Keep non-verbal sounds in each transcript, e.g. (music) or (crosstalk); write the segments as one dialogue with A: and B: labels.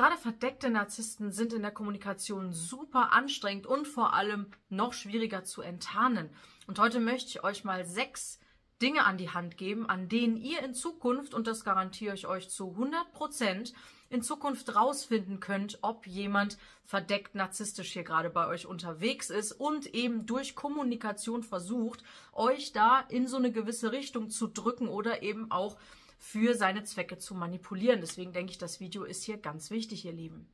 A: Gerade verdeckte Narzissten sind in der Kommunikation super anstrengend und vor allem noch schwieriger zu enttarnen. Und heute möchte ich euch mal sechs Dinge an die Hand geben, an denen ihr in Zukunft, und das garantiere ich euch zu 100 Prozent, in Zukunft rausfinden könnt, ob jemand verdeckt narzisstisch hier gerade bei euch unterwegs ist und eben durch Kommunikation versucht, euch da in so eine gewisse Richtung zu drücken oder eben auch für seine Zwecke zu manipulieren. Deswegen denke ich, das Video ist hier ganz wichtig, ihr Lieben.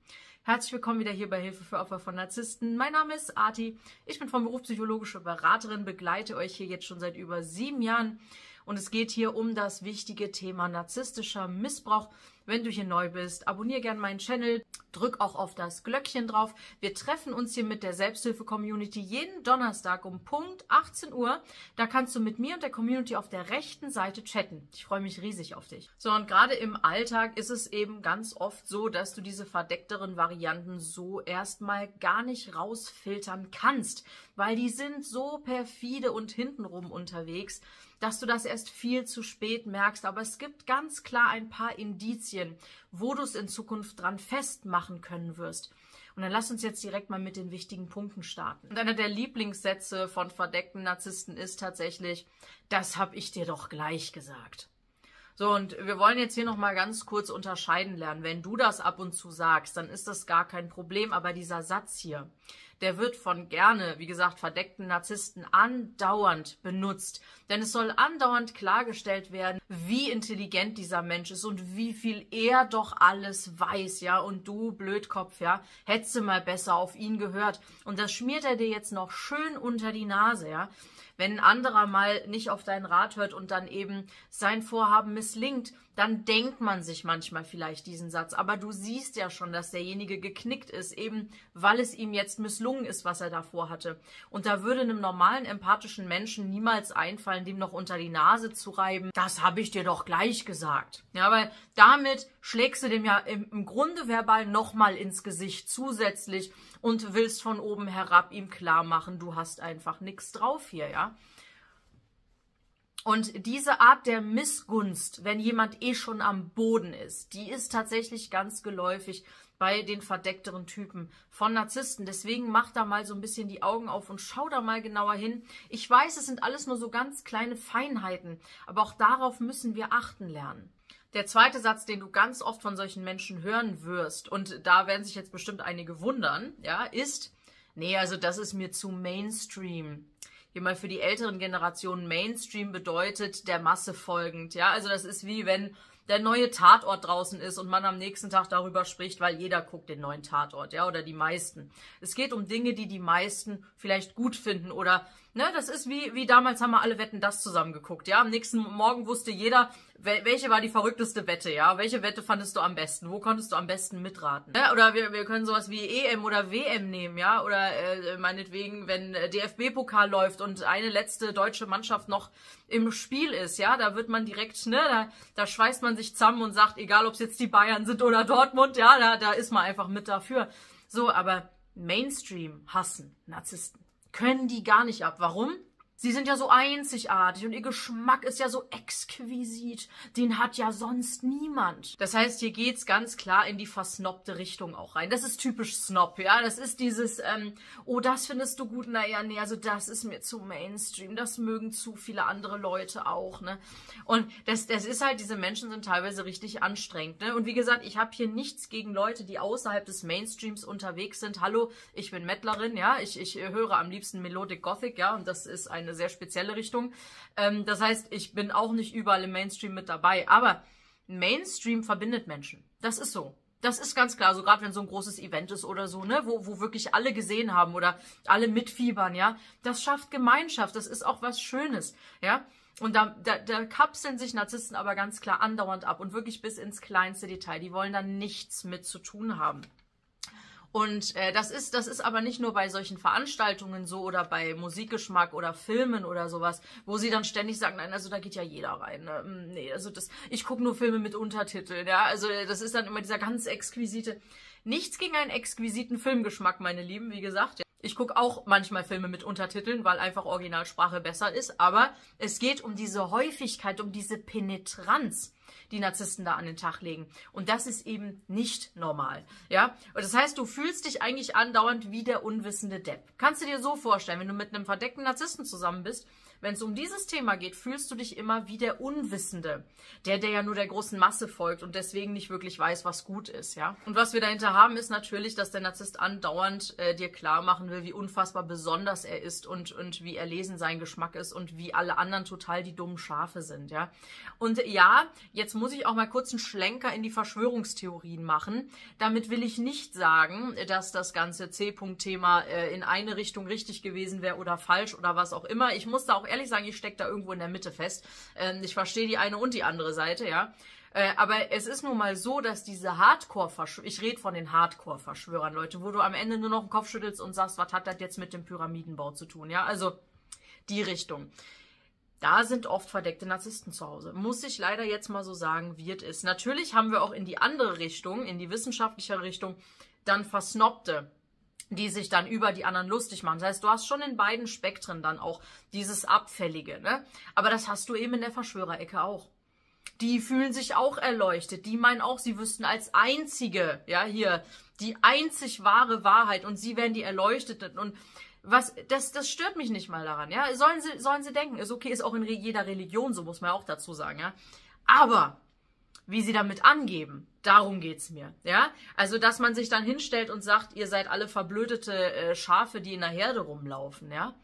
A: Herzlich willkommen wieder hier bei Hilfe für Opfer von Narzissten. Mein Name ist Arti. Ich bin vom Beruf psychologische Beraterin, begleite euch hier jetzt schon seit über sieben Jahren. Und es geht hier um das wichtige Thema narzisstischer Missbrauch wenn du hier neu bist, abonniere gerne meinen Channel, drück auch auf das Glöckchen drauf. Wir treffen uns hier mit der Selbsthilfe-Community jeden Donnerstag um Punkt 18 Uhr. Da kannst du mit mir und der Community auf der rechten Seite chatten. Ich freue mich riesig auf dich. So, und gerade im Alltag ist es eben ganz oft so, dass du diese verdeckteren Varianten so erstmal gar nicht rausfiltern kannst, weil die sind so perfide und hintenrum unterwegs, dass du das erst viel zu spät merkst. Aber es gibt ganz klar ein paar Indizien, wo du es in Zukunft dran festmachen können wirst. Und dann lass uns jetzt direkt mal mit den wichtigen Punkten starten. Und einer der Lieblingssätze von verdeckten Narzissten ist tatsächlich, das hab ich dir doch gleich gesagt. So, und wir wollen jetzt hier nochmal ganz kurz unterscheiden lernen. Wenn du das ab und zu sagst, dann ist das gar kein Problem. Aber dieser Satz hier, der wird von gerne, wie gesagt, verdeckten Narzissten andauernd benutzt. Denn es soll andauernd klargestellt werden, wie intelligent dieser Mensch ist und wie viel er doch alles weiß, ja. Und du, Blödkopf, ja, hättest du mal besser auf ihn gehört. Und das schmiert er dir jetzt noch schön unter die Nase, ja. Wenn ein anderer mal nicht auf deinen Rat hört und dann eben sein Vorhaben misslingt, dann denkt man sich manchmal vielleicht diesen Satz. Aber du siehst ja schon, dass derjenige geknickt ist, eben weil es ihm jetzt misslungen ist, was er davor hatte. Und da würde einem normalen, empathischen Menschen niemals einfallen, dem noch unter die Nase zu reiben. Das habe ich dir doch gleich gesagt. Ja, weil damit schlägst du dem ja im, Grunde verbal nochmal ins Gesicht zusätzlich und willst von oben herab ihm klar machen, du hast einfach nichts drauf hier, ja. Und diese Art der Missgunst, wenn jemand eh schon am Boden ist, die ist tatsächlich ganz geläufig bei den verdeckteren Typen von Narzissten. Deswegen mach da mal so ein bisschen die Augen auf und schau da mal genauer hin. Ich weiß, es sind alles nur so ganz kleine Feinheiten, aber auch darauf müssen wir achten lernen. Der zweite Satz, den du ganz oft von solchen Menschen hören wirst, und da werden sich jetzt bestimmt einige wundern, ja, ist, nee, also das ist mir zu Mainstream hier mal für die älteren Generationen Mainstream bedeutet, der Masse folgend. Ja, also das ist wie wenn der neue Tatort draußen ist und man am nächsten Tag darüber spricht, weil jeder guckt den neuen Tatort, ja, oder die meisten. Es geht um Dinge, die die meisten vielleicht gut finden oder Ne, das ist wie, wie damals haben wir alle Wetten das zusammengeguckt, ja. Am nächsten Morgen wusste jeder, welche war die verrückteste Wette, ja. Welche Wette fandest du am besten? Wo konntest du am besten mitraten? Ne? Oder wir, wir können sowas wie EM oder WM nehmen, ja. Oder äh, meinetwegen, wenn DFB-Pokal läuft und eine letzte deutsche Mannschaft noch im Spiel ist, ja, da wird man direkt, ne, da, da schweißt man sich zusammen und sagt, egal ob es jetzt die Bayern sind oder Dortmund, ja, da, da ist man einfach mit dafür. So, aber Mainstream hassen Narzissten können die gar nicht ab. Warum? Sie sind ja so einzigartig und ihr Geschmack ist ja so exquisit. Den hat ja sonst niemand. Das heißt, hier geht's ganz klar in die versnobte Richtung auch rein. Das ist typisch Snob, ja. Das ist dieses, ähm, oh, das findest du gut, naja, nee, also das ist mir zu Mainstream. Das mögen zu viele andere Leute auch, ne. Und das, das ist halt, diese Menschen sind teilweise richtig anstrengend, ne. Und wie gesagt, ich habe hier nichts gegen Leute, die außerhalb des Mainstreams unterwegs sind. Hallo, ich bin Mettlerin, ja. Ich, ich höre am liebsten Melodic Gothic, ja. Und das ist ein eine sehr spezielle Richtung. Ähm, das heißt, ich bin auch nicht überall im Mainstream mit dabei. Aber Mainstream verbindet Menschen. Das ist so. Das ist ganz klar, so gerade wenn so ein großes Event ist oder so, ne, wo, wo wirklich alle gesehen haben oder alle mitfiebern, ja. Das schafft Gemeinschaft, das ist auch was Schönes, ja. Und da, da, da kapseln sich Narzissten aber ganz klar andauernd ab und wirklich bis ins kleinste Detail. Die wollen da nichts mit zu tun haben. Und äh, das ist, das ist aber nicht nur bei solchen Veranstaltungen so oder bei Musikgeschmack oder Filmen oder sowas, wo sie dann ständig sagen, nein, also da geht ja jeder rein. Ne? Hm, nee, also das, ich gucke nur Filme mit Untertiteln, ja. Also das ist dann immer dieser ganz exquisite. Nichts gegen einen exquisiten Filmgeschmack, meine Lieben, wie gesagt. Ja. Ich gucke auch manchmal Filme mit Untertiteln, weil einfach Originalsprache besser ist. Aber es geht um diese Häufigkeit, um diese Penetranz. Die Narzissten da an den Tag legen. Und das ist eben nicht normal. Ja? Und das heißt, du fühlst dich eigentlich andauernd wie der unwissende Depp. Kannst du dir so vorstellen, wenn du mit einem verdeckten Narzissten zusammen bist, wenn es um dieses Thema geht, fühlst du dich immer wie der Unwissende, der, der ja nur der großen Masse folgt und deswegen nicht wirklich weiß, was gut ist, ja. Und was wir dahinter haben, ist natürlich, dass der Narzisst andauernd äh, dir klar machen will, wie unfassbar besonders er ist und, und wie erlesen sein Geschmack ist und wie alle anderen total die dummen Schafe sind, ja. Und ja, jetzt muss ich auch mal kurz einen Schlenker in die Verschwörungstheorien machen. Damit will ich nicht sagen, dass das ganze C-Punkt-Thema äh, in eine Richtung richtig gewesen wäre oder falsch oder was auch immer. Ich muss da auch ehrlich sagen, ich stecke da irgendwo in der Mitte fest. Ähm, ich verstehe die eine und die andere Seite, ja. Äh, aber es ist nun mal so, dass diese Hardcore-Verschwörer, ich rede von den Hardcore-Verschwörern, Leute, wo du am Ende nur noch den Kopf schüttelst und sagst, was hat das jetzt mit dem Pyramidenbau zu tun, ja? Also die Richtung. Da sind oft verdeckte Narzissten zu Hause. Muss ich leider jetzt mal so sagen, wird es. Natürlich haben wir auch in die andere Richtung, in die wissenschaftliche Richtung, dann Versnobte, die sich dann über die anderen lustig machen. Das heißt, du hast schon in beiden Spektren dann auch dieses Abfällige, ne? Aber das hast du eben in der Verschwörerecke auch. Die fühlen sich auch erleuchtet. Die meinen auch, sie wüssten als einzige, ja, hier, die einzig wahre Wahrheit und sie wären die Erleuchteten und was, das, das stört mich nicht mal daran, ja. Sollen sie, sollen sie denken, ist okay, ist auch in jeder Religion so, muss man auch dazu sagen, ja. Aber, wie sie damit angeben, Darum geht's mir, ja? Also, dass man sich dann hinstellt und sagt, ihr seid alle verblödete äh, Schafe, die in der Herde rumlaufen, ja?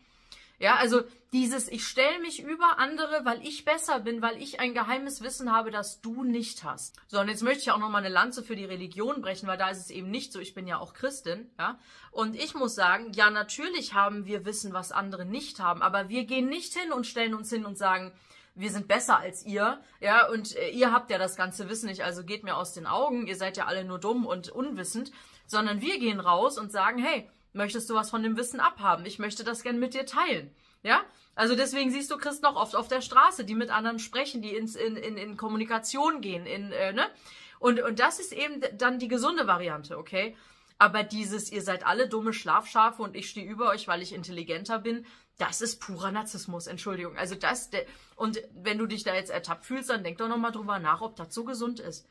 A: Ja, also dieses, ich stelle mich über andere, weil ich besser bin, weil ich ein geheimes Wissen habe, das du nicht hast. So, und jetzt möchte ich auch nochmal eine Lanze für die Religion brechen, weil da ist es eben nicht so, ich bin ja auch Christin, ja. Und ich muss sagen, ja, natürlich haben wir Wissen, was andere nicht haben, aber wir gehen nicht hin und stellen uns hin und sagen, wir sind besser als ihr, ja, und äh, ihr habt ja das ganze Wissen nicht, also geht mir aus den Augen, ihr seid ja alle nur dumm und unwissend, sondern wir gehen raus und sagen, hey, möchtest du was von dem Wissen abhaben? Ich möchte das gern mit dir teilen, ja? Also deswegen siehst du Christen auch oft auf der Straße, die mit anderen sprechen, die ins, in, in, in Kommunikation gehen, in, äh, ne? Und, und das ist eben dann die gesunde Variante, okay? Aber dieses, ihr seid alle dumme Schlafschafe und ich stehe über euch, weil ich intelligenter bin, das ist purer Narzissmus, Entschuldigung. Also das, und wenn du dich da jetzt ertappt fühlst, dann denk doch nochmal drüber nach, ob das so gesund ist,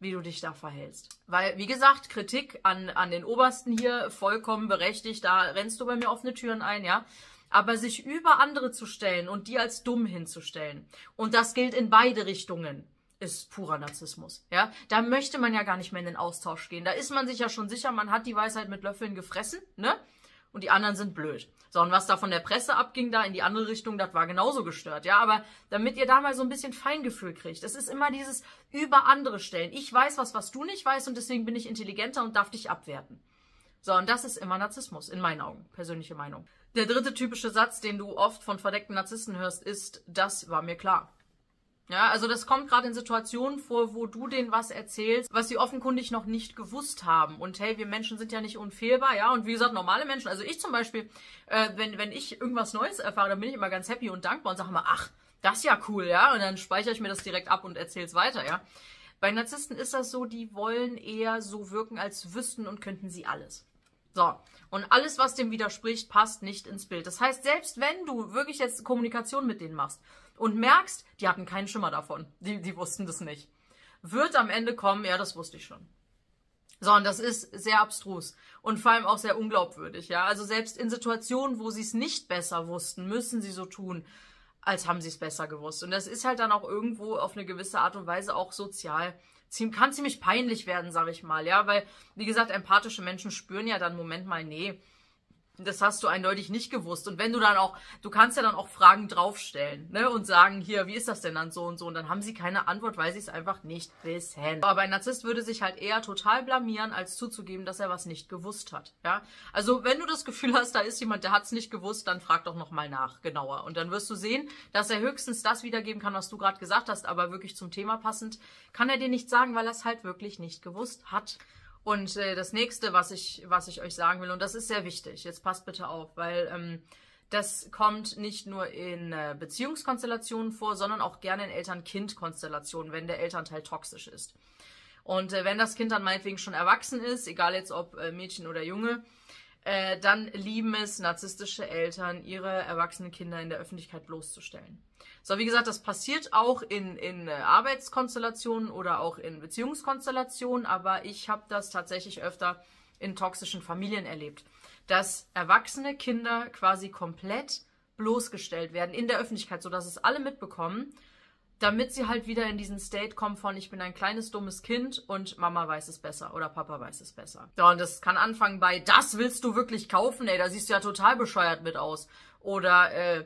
A: wie du dich da verhältst. Weil, wie gesagt, Kritik an, an den Obersten hier vollkommen berechtigt, da rennst du bei mir offene Türen ein, ja. Aber sich über andere zu stellen und die als dumm hinzustellen, und das gilt in beide Richtungen, ist purer Narzissmus. Ja, da möchte man ja gar nicht mehr in den Austausch gehen. Da ist man sich ja schon sicher, man hat die Weisheit mit Löffeln gefressen, ne? Und die anderen sind blöd. So, und was da von der Presse abging, da in die andere Richtung, das war genauso gestört. Ja, aber damit ihr da mal so ein bisschen Feingefühl kriegt. Es ist immer dieses über andere stellen. Ich weiß was, was du nicht weißt und deswegen bin ich intelligenter und darf dich abwerten. So, und das ist immer Narzissmus, in meinen Augen. Persönliche Meinung. Der dritte typische Satz, den du oft von verdeckten Narzissten hörst, ist, das war mir klar. Ja, also das kommt gerade in Situationen vor, wo du denen was erzählst, was sie offenkundig noch nicht gewusst haben. Und hey, wir Menschen sind ja nicht unfehlbar, ja. Und wie gesagt, normale Menschen, also ich zum Beispiel, äh, wenn, wenn ich irgendwas Neues erfahre, dann bin ich immer ganz happy und dankbar und sage immer, ach, das ist ja cool, ja. Und dann speichere ich mir das direkt ab und erzähle es weiter, ja. Bei Narzissten ist das so, die wollen eher so wirken, als wüssten und könnten sie alles. So. Und alles, was dem widerspricht, passt nicht ins Bild. Das heißt, selbst wenn du wirklich jetzt Kommunikation mit denen machst und merkst, die hatten keinen Schimmer davon, die, die wussten das nicht, wird am Ende kommen, ja, das wusste ich schon. So, und das ist sehr abstrus und vor allem auch sehr unglaubwürdig, ja. Also selbst in Situationen, wo sie es nicht besser wussten, müssen sie so tun, als haben sie es besser gewusst. Und das ist halt dann auch irgendwo auf eine gewisse Art und Weise auch sozial kann ziemlich peinlich werden, sag ich mal, ja, weil, wie gesagt, empathische Menschen spüren ja dann, Moment mal, nee, das hast du eindeutig nicht gewusst. Und wenn du dann auch, du kannst ja dann auch Fragen draufstellen, ne, und sagen, hier, wie ist das denn dann so und so? Und dann haben sie keine Antwort, weil sie es einfach nicht wissen. Aber ein Narzisst würde sich halt eher total blamieren, als zuzugeben, dass er was nicht gewusst hat, ja. Also, wenn du das Gefühl hast, da ist jemand, der hat es nicht gewusst, dann frag doch nochmal nach, genauer. Und dann wirst du sehen, dass er höchstens das wiedergeben kann, was du gerade gesagt hast, aber wirklich zum Thema passend, kann er dir nicht sagen, weil er es halt wirklich nicht gewusst hat. Und äh, das nächste, was ich, was ich euch sagen will, und das ist sehr wichtig, jetzt passt bitte auf, weil ähm, das kommt nicht nur in äh, Beziehungskonstellationen vor, sondern auch gerne in Eltern-Kind-Konstellationen, wenn der Elternteil toxisch ist. Und äh, wenn das Kind dann meinetwegen schon erwachsen ist, egal jetzt ob äh, Mädchen oder Junge, äh, dann lieben es narzisstische Eltern, ihre erwachsenen Kinder in der Öffentlichkeit bloßzustellen. So, wie gesagt, das passiert auch in, in äh, Arbeitskonstellationen oder auch in Beziehungskonstellationen, aber ich habe das tatsächlich öfter in toxischen Familien erlebt, dass erwachsene Kinder quasi komplett bloßgestellt werden in der Öffentlichkeit, sodass es alle mitbekommen, damit sie halt wieder in diesen State kommen von ich bin ein kleines dummes Kind und Mama weiß es besser oder Papa weiß es besser. Ja, und das kann anfangen bei das willst du wirklich kaufen, ey, da siehst du ja total bescheuert mit aus. Oder äh,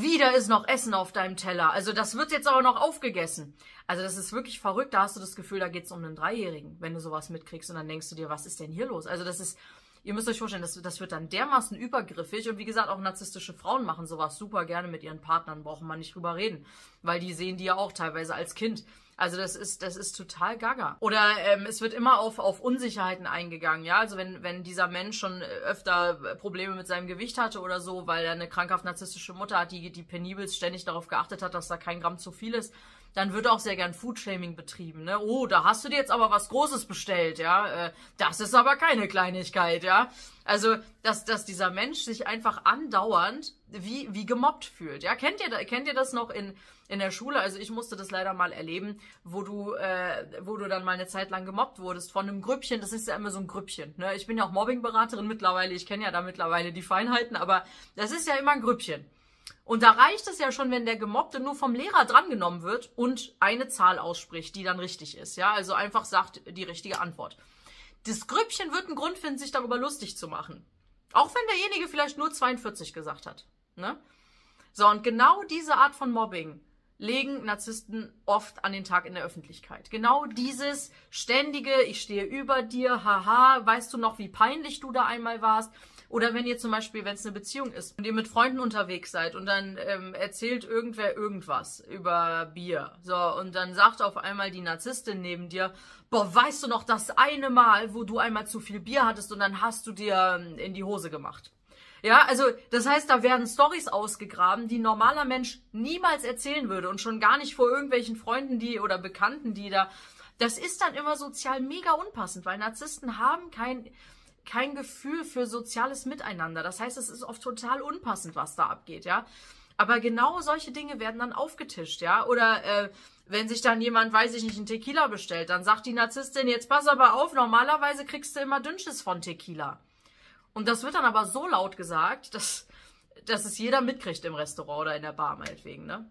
A: wieder ist noch Essen auf deinem Teller. Also das wird jetzt aber noch aufgegessen. Also das ist wirklich verrückt. Da hast du das Gefühl, da geht es um einen Dreijährigen, wenn du sowas mitkriegst. Und dann denkst du dir, was ist denn hier los? Also das ist, ihr müsst euch vorstellen, das, das wird dann dermaßen übergriffig. Und wie gesagt, auch narzisstische Frauen machen sowas super gerne mit ihren Partnern. Brauchen wir nicht drüber reden. Weil die sehen die ja auch teilweise als Kind. Also das ist, das ist total gaga. Oder ähm, es wird immer auf, auf Unsicherheiten eingegangen, ja. Also wenn, wenn dieser Mensch schon öfter Probleme mit seinem Gewicht hatte oder so, weil er eine krankhaft narzisstische Mutter hat, die, die penibel ständig darauf geachtet hat, dass da kein Gramm zu viel ist, dann wird auch sehr gern Foodshaming betrieben, ne? Oh, da hast du dir jetzt aber was Großes bestellt, ja? Äh, das ist aber keine Kleinigkeit, ja? Also, dass, dass dieser Mensch sich einfach andauernd wie, wie gemobbt fühlt, ja? Kennt ihr, kennt ihr das noch in, in der Schule? Also, ich musste das leider mal erleben, wo du, äh, wo du dann mal eine Zeit lang gemobbt wurdest von einem Grüppchen. Das ist ja immer so ein Grüppchen, ne? Ich bin ja auch Mobbingberaterin mittlerweile. Ich kenne ja da mittlerweile die Feinheiten, aber das ist ja immer ein Grüppchen. Und da reicht es ja schon, wenn der Gemobbte nur vom Lehrer drangenommen wird und eine Zahl ausspricht, die dann richtig ist. Ja, also einfach sagt die richtige Antwort. Das Grüppchen wird einen Grund finden, sich darüber lustig zu machen. Auch wenn derjenige vielleicht nur 42 gesagt hat. Ne? So, und genau diese Art von Mobbing legen Narzissten oft an den Tag in der Öffentlichkeit. Genau dieses ständige, ich stehe über dir, haha, weißt du noch, wie peinlich du da einmal warst? Oder wenn ihr zum Beispiel, wenn es eine Beziehung ist und ihr mit Freunden unterwegs seid und dann ähm, erzählt irgendwer irgendwas über Bier. So, und dann sagt auf einmal die Narzisstin neben dir, boah, weißt du noch das eine Mal, wo du einmal zu viel Bier hattest und dann hast du dir ähm, in die Hose gemacht. Ja, also das heißt, da werden Stories ausgegraben, die ein normaler Mensch niemals erzählen würde und schon gar nicht vor irgendwelchen Freunden, die oder Bekannten, die da. Das ist dann immer sozial mega unpassend, weil Narzissten haben kein kein Gefühl für soziales Miteinander. Das heißt, es ist oft total unpassend, was da abgeht, ja. Aber genau solche Dinge werden dann aufgetischt, ja. Oder äh, wenn sich dann jemand, weiß ich nicht, einen Tequila bestellt, dann sagt die Narzisstin, jetzt pass aber auf, normalerweise kriegst du immer Dünnsches von Tequila. Und das wird dann aber so laut gesagt, dass, dass es jeder mitkriegt im Restaurant oder in der Bar meinetwegen, ne?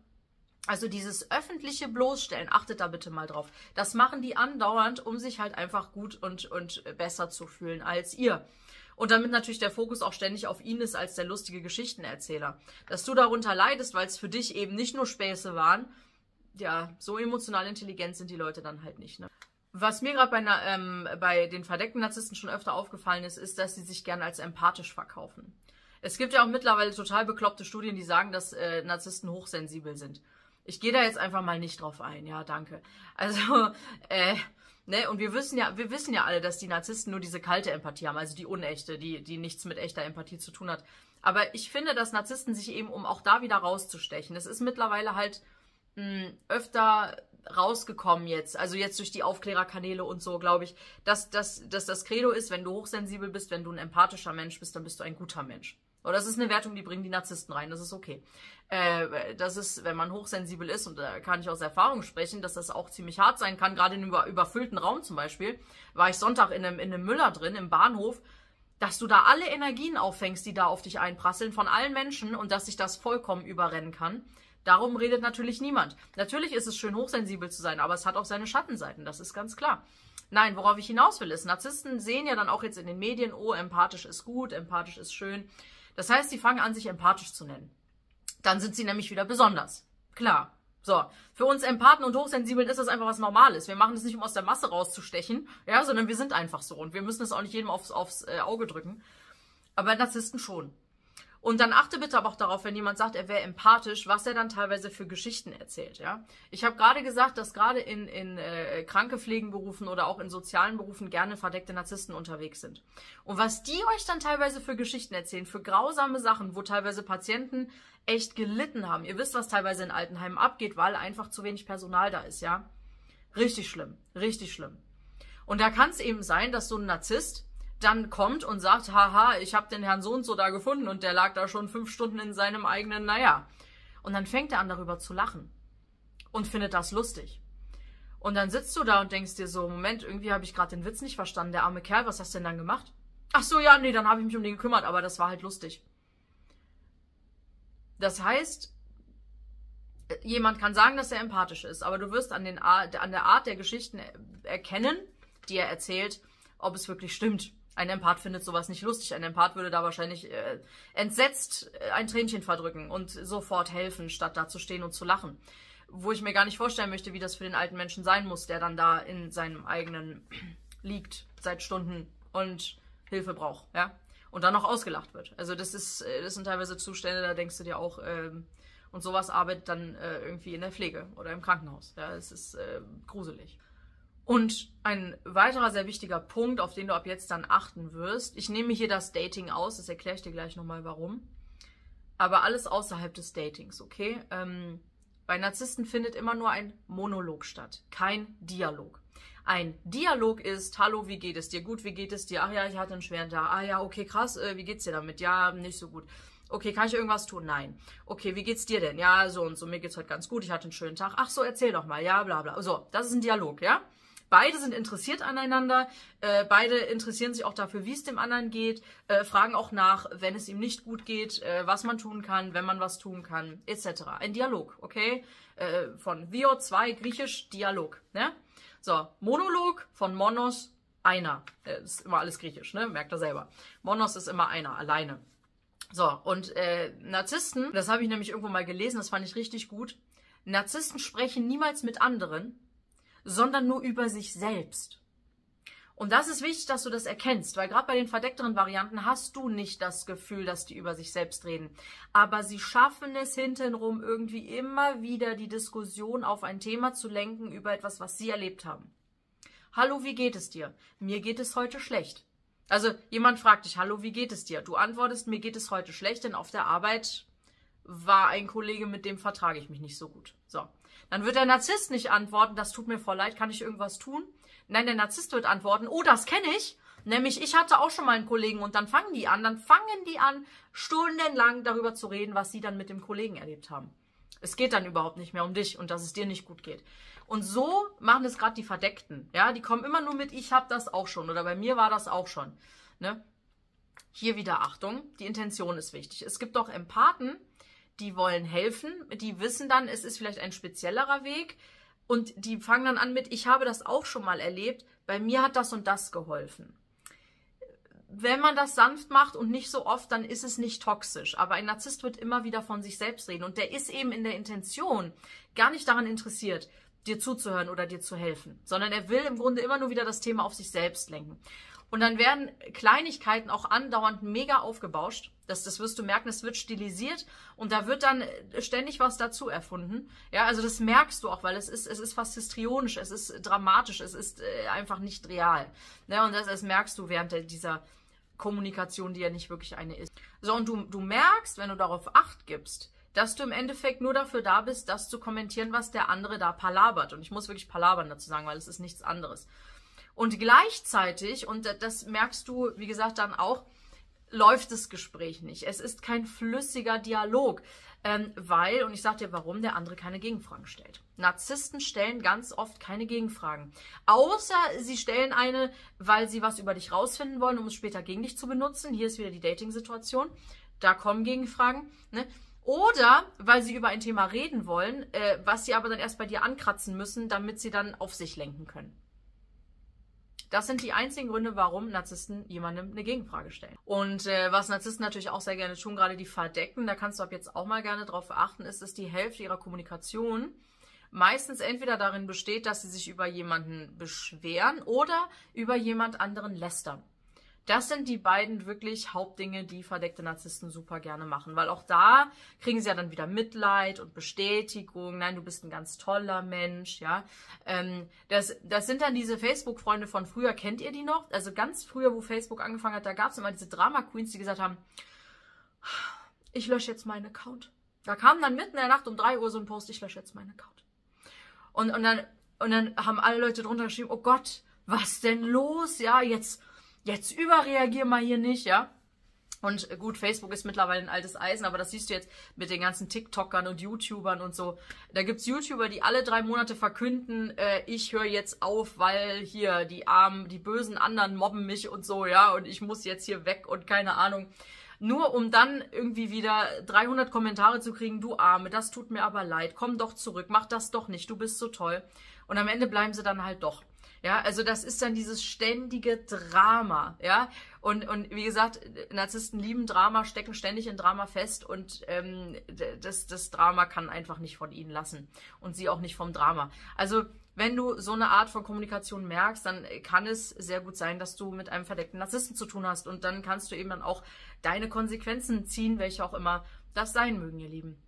A: Also dieses öffentliche Bloßstellen, achtet da bitte mal drauf. Das machen die andauernd, um sich halt einfach gut und, und besser zu fühlen als ihr. Und damit natürlich der Fokus auch ständig auf ihn ist als der lustige Geschichtenerzähler. Dass du darunter leidest, weil es für dich eben nicht nur Späße waren, ja, so emotional intelligent sind die Leute dann halt nicht. Ne? Was mir gerade bei, ähm, bei den verdeckten Narzissten schon öfter aufgefallen ist, ist, dass sie sich gerne als empathisch verkaufen. Es gibt ja auch mittlerweile total bekloppte Studien, die sagen, dass äh, Narzissten hochsensibel sind. Ich gehe da jetzt einfach mal nicht drauf ein, ja, danke. Also, (laughs) äh, ne, und wir wissen ja, wir wissen ja alle, dass die Narzissten nur diese kalte Empathie haben, also die unechte, die, die nichts mit echter Empathie zu tun hat. Aber ich finde, dass Narzissten sich eben, um auch da wieder rauszustechen, es ist mittlerweile halt mh, hm, öfter rausgekommen jetzt, also jetzt durch die Aufklärerkanäle und so, glaube ich, dass, dass, dass das Credo ist, wenn du hochsensibel bist, wenn du ein empathischer Mensch bist, dann bist du ein guter Mensch. Aber das ist eine Wertung, die bringen die Narzissten rein. Das ist okay. Äh, das ist, wenn man hochsensibel ist, und da kann ich aus Erfahrung sprechen, dass das auch ziemlich hart sein kann, gerade in einem über, überfüllten Raum zum Beispiel, war ich Sonntag in einem, in einem Müller drin, im Bahnhof, dass du da alle Energien auffängst, die da auf dich einprasseln, von allen Menschen und dass sich das vollkommen überrennen kann. Darum redet natürlich niemand. Natürlich ist es schön, hochsensibel zu sein, aber es hat auch seine Schattenseiten, das ist ganz klar. Nein, worauf ich hinaus will, ist, Narzissten sehen ja dann auch jetzt in den Medien, oh, empathisch ist gut, empathisch ist schön. Das heißt, sie fangen an, sich empathisch zu nennen. Dann sind sie nämlich wieder besonders. Klar. So, für uns Empathen und Hochsensibeln ist das einfach was Normales. Wir machen das nicht, um aus der Masse rauszustechen, ja, sondern wir sind einfach so und wir müssen es auch nicht jedem aufs, aufs äh, Auge drücken. Aber Narzissten schon. Und dann achte bitte aber auch darauf, wenn jemand sagt, er wäre empathisch, was er dann teilweise für Geschichten erzählt. Ja? Ich habe gerade gesagt, dass gerade in, in äh, Krankepflegenberufen oder auch in sozialen Berufen gerne verdeckte Narzissten unterwegs sind. Und was die euch dann teilweise für Geschichten erzählen, für grausame Sachen, wo teilweise Patienten echt gelitten haben. Ihr wisst, was teilweise in Altenheimen abgeht, weil einfach zu wenig Personal da ist, ja? Richtig schlimm, richtig schlimm. Und da kann es eben sein, dass so ein Narzisst dann kommt und sagt, haha, ich habe den Herrn so und so da gefunden und der lag da schon fünf Stunden in seinem eigenen, naja. Und dann fängt er an, darüber zu lachen. Und findet das lustig. Und dann sitzt du da und denkst dir so, Moment, irgendwie habe ich gerade den Witz nicht verstanden. Der arme Kerl, was hast du denn dann gemacht? Ach so, ja, nee, dann habe ich mich um den gekümmert, aber das war halt lustig. Das heißt, jemand kann sagen, dass er empathisch ist, aber du wirst an, den, an der Art der Geschichten erkennen, die er erzählt, ob es wirklich stimmt. Ein Empath findet sowas nicht lustig. Ein Empath würde da wahrscheinlich äh, entsetzt äh, ein Tränchen verdrücken und sofort helfen, statt da zu stehen und zu lachen wo ich mir gar nicht vorstellen möchte, wie das für den alten Menschen sein muss, der dann da in seinem eigenen (clears throat) liegt seit Stunden und Hilfe braucht, ja. Und dann noch ausgelacht wird. Also das ist, äh, das sind teilweise Zustände, da denkst du dir auch, ähm, und sowas arbeitet dann äh, irgendwie in der Pflege oder im Krankenhaus. Ja, es ist äh, gruselig. Und ein weiterer sehr wichtiger Punkt, auf den du ab jetzt dann achten wirst, ich nehme hier das Dating aus, das erkläre ich dir gleich nochmal warum. Aber alles außerhalb des Datings, okay? Ähm, bei Narzissten findet immer nur ein Monolog statt, kein Dialog. Ein Dialog ist, hallo, wie geht es dir? Gut, wie geht es dir? Ach ja, ich hatte einen schweren Tag. Ah ja, okay, krass, äh, wie geht's dir damit? Ja, nicht so gut. Okay, kann ich irgendwas tun? Nein. Okay, wie geht's dir denn? Ja, so und so, mir geht's heute ganz gut, ich hatte einen schönen Tag. Ach so, erzähl doch mal. Ja, bla bla. So, das ist ein Dialog, ja? Beide sind interessiert aneinander, äh, beide interessieren sich auch dafür, wie es dem anderen geht, äh, fragen auch nach, wenn es ihm nicht gut geht, äh, was man tun kann, wenn man was tun kann, etc. Ein Dialog, okay? Äh, von Vio 2, griechisch Dialog, ne? So, Monolog von Monos, einer. Äh, ist immer alles griechisch, ne? Merkt er selber. Monos ist immer einer, alleine. So, und äh, Narzissten, das habe ich nämlich irgendwo mal gelesen, das fand ich richtig gut. Narzissten sprechen niemals mit anderen, sondern nur über sich selbst. Und das ist wichtig, dass du das erkennst, weil gerade bei den verdeckteren Varianten hast du nicht das Gefühl, dass die über sich selbst reden. Aber sie schaffen es hintenrum irgendwie immer wieder die Diskussion auf ein Thema zu lenken über etwas, was sie erlebt haben. Hallo, wie geht es dir? Mir geht es heute schlecht. Also jemand fragt dich, hallo, wie geht es dir? Du antwortest, mir geht es heute schlecht, denn auf der Arbeit war ein Kollege, mit dem vertrage ich mich nicht so gut. So. Dann wird der Narzisst nicht antworten, das tut mir voll leid, kann ich irgendwas tun? Nein, der Narzisst wird antworten, oh, das kenne ich. Nämlich, ich hatte auch schon mal einen Kollegen und dann fangen die an, dann fangen die an, stundenlang darüber zu reden, was sie dann mit dem Kollegen erlebt haben. Es geht dann überhaupt nicht mehr um dich und dass es dir nicht gut geht. Und so machen es gerade die Verdeckten. Ja, die kommen immer nur mit, ich habe das auch schon oder bei mir war das auch schon. Ne? Hier wieder Achtung, die Intention ist wichtig. Es gibt doch Empathen, die wollen helfen, die wissen dann, es ist vielleicht ein speziellerer Weg und die fangen dann an mit, ich habe das auch schon mal erlebt, bei mir hat das und das geholfen. Wenn man das sanft macht und nicht so oft, dann ist es nicht toxisch. Aber ein Narzisst wird immer wieder von sich selbst reden und der ist eben in der Intention gar nicht daran interessiert, dir zuzuhören oder dir zu helfen, sondern er will im Grunde immer nur wieder das Thema auf sich selbst lenken. Und dann werden Kleinigkeiten auch andauernd mega aufgebauscht. Das, das wirst du merken, es wird stilisiert und da wird dann ständig was dazu erfunden. Ja, also das merkst du auch, weil es ist, es ist fast histrionisch, es ist dramatisch, es ist äh, einfach nicht real. Ja, und das, das merkst du während dieser Kommunikation, die ja nicht wirklich eine ist. So, und du, du merkst, wenn du darauf Acht gibst, dass du im Endeffekt nur dafür da bist, das zu kommentieren, was der andere da palabert. Und ich muss wirklich palabern dazu sagen, weil es ist nichts anderes. Und gleichzeitig, und das merkst du, wie gesagt, dann auch, läuft das Gespräch nicht. Es ist kein flüssiger Dialog, ähm, weil, und ich sage dir warum, der andere keine Gegenfragen stellt. Narzissten stellen ganz oft keine Gegenfragen. Außer sie stellen eine, weil sie was über dich rausfinden wollen, um es später gegen dich zu benutzen. Hier ist wieder die Dating-Situation. Da kommen Gegenfragen. Ne? Oder weil sie über ein Thema reden wollen, äh, was sie aber dann erst bei dir ankratzen müssen, damit sie dann auf sich lenken können. Das sind die einzigen Gründe, warum Narzissten jemandem eine Gegenfrage stellen. Und äh, was Narzissten natürlich auch sehr gerne tun, gerade die verdecken, da kannst du ab jetzt auch mal gerne drauf achten, ist, dass die Hälfte ihrer Kommunikation meistens entweder darin besteht, dass sie sich über jemanden beschweren oder über jemand anderen lästern. Das sind die beiden wirklich Hauptdinge, die verdeckte Narzissten super gerne machen, weil auch da kriegen sie ja dann wieder Mitleid und Bestätigung. Nein, du bist ein ganz toller Mensch, ja. Ähm, das, das sind dann diese Facebook-Freunde von früher. Kennt ihr die noch? Also ganz früher, wo Facebook angefangen hat, da gab es immer diese Drama-Queens, die gesagt haben, ich lösche jetzt meinen Account. Da kam dann mitten in der Nacht um 3 Uhr so ein Post, ich lösche jetzt meinen Account. Und, und, dann, und dann haben alle Leute drunter geschrieben, oh Gott, was denn los? Ja, jetzt jetzt überreagier mal hier nicht, ja. Und gut, Facebook ist mittlerweile ein altes Eisen, aber das siehst du jetzt mit den ganzen TikTokern und YouTubern und so. Da gibt's YouTuber, die alle drei Monate verkünden, äh, ich höre jetzt auf, weil hier die armen, die bösen anderen mobben mich und so, ja, und ich muss jetzt hier weg und keine Ahnung. Nur um dann irgendwie wieder 300 Kommentare zu kriegen, du Arme, das tut mir aber leid, komm doch zurück, mach das doch nicht, du bist so toll. Und am Ende bleiben sie dann halt doch. Ja, also das ist dann dieses ständige Drama, ja. Und, und wie gesagt, Narzissten lieben Drama, stecken ständig in Drama fest und ähm, das, das Drama kann einfach nicht von ihnen lassen. Und sie auch nicht vom Drama. Also wenn du so eine Art von Kommunikation merkst, dann kann es sehr gut sein, dass du mit einem verdeckten Narzissten zu tun hast. Und dann kannst du eben dann auch deine Konsequenzen ziehen, welche auch immer das sein mögen, ihr Lieben.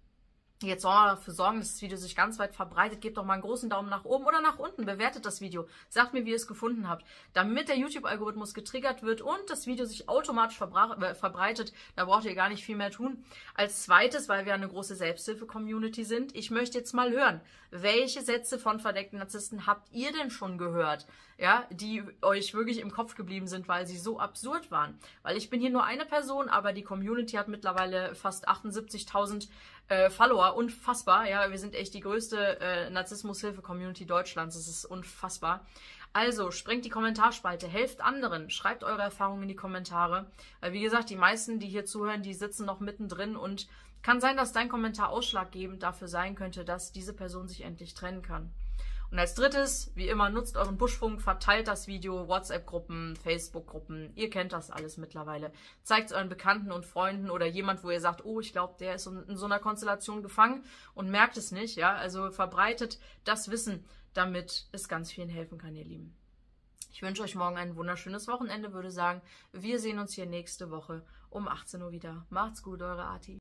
A: Jetzt sollen wir dafür sorgen, dass das Video sich ganz weit verbreitet. Gebt doch mal einen großen Daumen nach oben oder nach unten. Bewertet das Video. Sagt mir, wie ihr es gefunden habt. Damit der YouTube-Algorithmus getriggert wird und das Video sich automatisch äh, verbreitet, da braucht ihr gar nicht viel mehr tun. Als zweites, weil wir eine große Selbsthilfe-Community sind, ich möchte jetzt mal hören, welche Sätze von verdeckten Narzissten habt ihr denn schon gehört? Ja, die euch wirklich im Kopf geblieben sind, weil sie so absurd waren. Weil ich bin hier nur eine Person, aber die Community hat mittlerweile fast 78.000 äh, Follower, unfassbar. Ja, wir sind echt die größte äh, Narzissmushilfe-Community Deutschlands. Das ist unfassbar. Also, sprengt die Kommentarspalte, helft anderen, schreibt eure Erfahrungen in die Kommentare. Weil, wie gesagt, die meisten, die hier zuhören, die sitzen noch mittendrin und kann sein, dass dein Kommentar ausschlaggebend dafür sein könnte, dass diese Person sich endlich trennen kann. Und als drittes, wie immer, nutzt euren Buschfunk, verteilt das Video, WhatsApp-Gruppen, Facebook-Gruppen. Ihr kennt das alles mittlerweile. Zeigt es euren Bekannten und Freunden oder jemand, wo ihr sagt, oh, ich glaube, der ist in so einer Konstellation gefangen und merkt es nicht. Ja, also verbreitet das Wissen, damit es ganz vielen helfen kann, ihr Lieben. Ich wünsche euch morgen ein wunderschönes Wochenende, würde sagen, wir sehen uns hier nächste Woche um 18 Uhr wieder. Macht's gut, eure Arti.